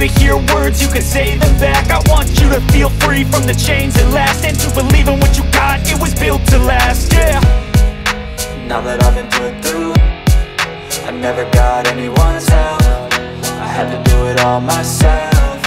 to hear words, you can say them back. I want you to feel free from the chains that last And to believe in what you got, it was built to last, yeah. Now that I've been put through I never got anyone's help. I had to do it all myself.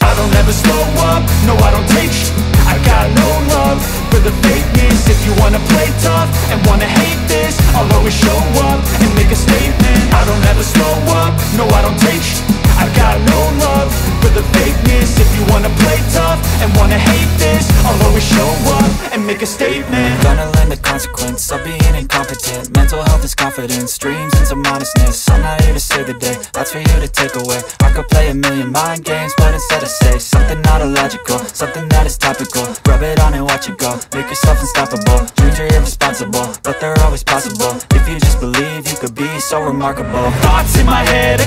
I don't ever slow up, no I don't take sh I got no love for the fakeness. If you wanna play tough and wanna hate this I'll always show up and make a statement I don't ever slow up, no I don't take sh I got no love for the fakeness. If you wanna play tough and wanna hate this I'll always show up and make a statement. Gonna learn the consequence of being incompetent. Mental health is confidence, dreams and some honestness I'm not here to save the day, that's for you to take away. I could play a million mind games, but instead I say Something not illogical, something that is topical. Rub it on and watch it go, make yourself unstoppable. Dreams are irresponsible, but they're always possible. If you just believe, you could be so remarkable. Thoughts in my head, a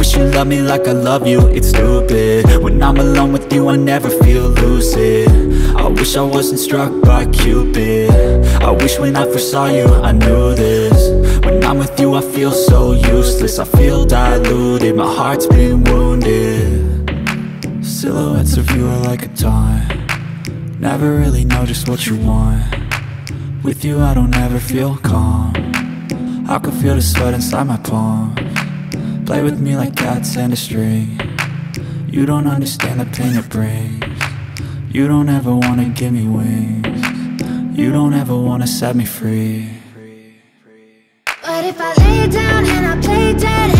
wish you loved me like I love you, it's stupid. When I'm alone with you, I never feel lucid. I wish I wasn't struck by Cupid. I wish when I first saw you I knew this. When I'm with you I feel so useless. I feel diluted, my heart's been wounded. Silhouettes of you are like a taunt. Never really know just what you want. With you I don't ever feel calm. I can feel the sweat inside my palms Play with me like cats and a string. You don't understand the pain it brings. You don't ever wanna give me wings. You don't ever wanna set me free. But if I lay down and I play dead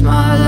smile